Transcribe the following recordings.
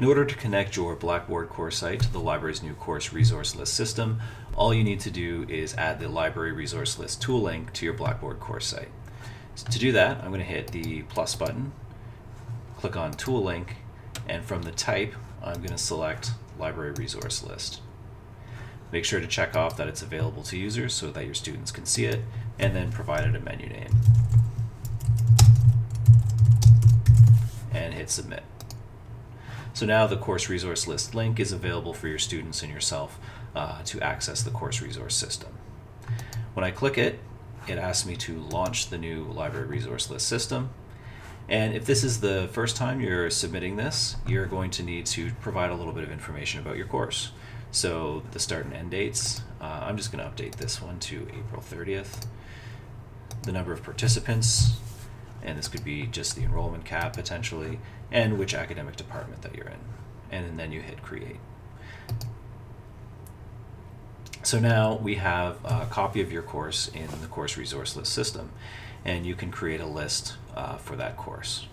In order to connect your Blackboard course site to the library's new course resource list system, all you need to do is add the library resource list tool link to your Blackboard course site. So to do that, I'm going to hit the plus button, click on tool link, and from the type, I'm going to select library resource list. Make sure to check off that it's available to users so that your students can see it, and then provide it a menu name. And hit submit. So now the course resource list link is available for your students and yourself uh, to access the course resource system. When I click it, it asks me to launch the new library resource list system. And if this is the first time you're submitting this, you're going to need to provide a little bit of information about your course. So the start and end dates, uh, I'm just going to update this one to April 30th. The number of participants, and this could be just the enrollment cap potentially, and which academic department that you're in. And then you hit create. So now we have a copy of your course in the course resource list system, and you can create a list uh, for that course.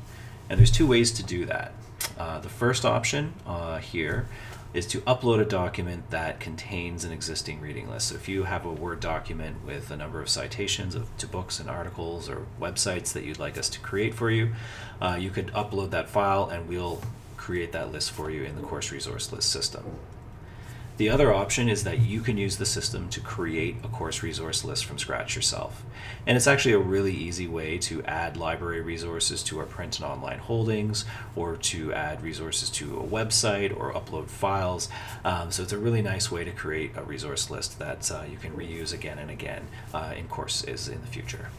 And there's two ways to do that. Uh, the first option uh, here is to upload a document that contains an existing reading list. So if you have a Word document with a number of citations of, to books and articles or websites that you'd like us to create for you, uh, you could upload that file and we'll create that list for you in the course resource list system. The other option is that you can use the system to create a course resource list from scratch yourself. And it's actually a really easy way to add library resources to our print and online holdings or to add resources to a website or upload files. Um, so it's a really nice way to create a resource list that uh, you can reuse again and again uh, in courses in the future.